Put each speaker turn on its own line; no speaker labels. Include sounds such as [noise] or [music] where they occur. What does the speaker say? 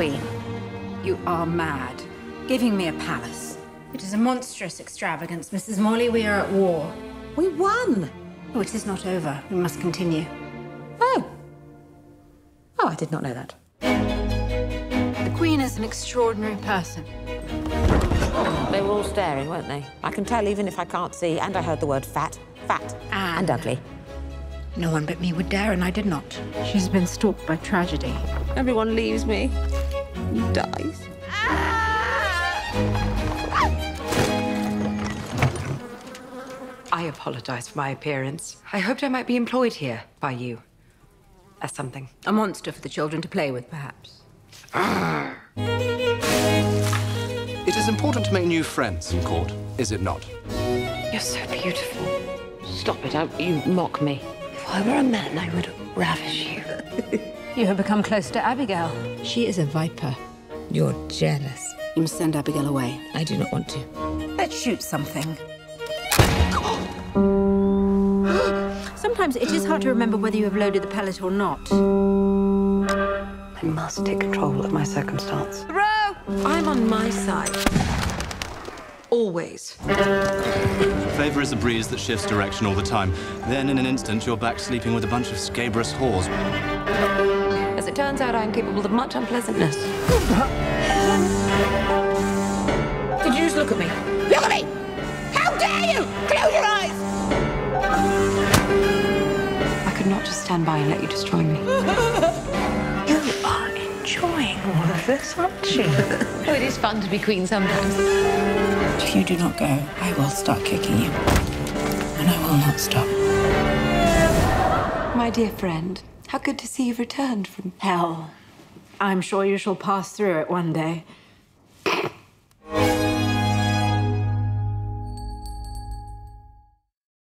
queen. You are mad. Giving me a palace. It is a monstrous extravagance. Mrs. Morley, we are at war.
We won.
Oh, it is not over. We must continue.
Oh. Oh, I did not know that.
The Queen is an extraordinary person.
They were all staring, weren't they? I can tell even if I can't see, and I heard the word fat, fat, and,
And-
ugly.
No one but me would dare, and I did not. She's been stalked by tragedy.
Everyone leaves me. Dies.
I apologize for my appearance. I hoped I might be employed here by you. As something.
A monster for the children to play with, perhaps. Ah!
It is important to make new friends in court, is it not?
You're so beautiful.
Stop it, don't you mock me.
If I were a man, I would ravish you. [laughs]
You have become close to Abigail.
She is a viper. You're jealous.
You must send Abigail away.
I do not want to.
Let's shoot something. [gasps] Sometimes it is hard to remember whether you have loaded the pellet or not.
I must take control of my circumstance.
Row!
I'm on my side. Always.
Favor is a breeze that shifts direction all the time. Then, in an instant, you're back sleeping with a bunch of scabrous whores.
As it turns out, I'm capable of much unpleasantness.
Did you just look at me? Look at me! How dare you! Close your eyes!
I could not just stand by and let you destroy me.
You are enjoying all of this, aren't you? [laughs]
Oh, it is fun to be queen sometimes.
if you do not go, I will start kicking you. And I will not stop.
My dear friend, how good to see you've returned from
Hell. I'm sure you shall pass through it one day.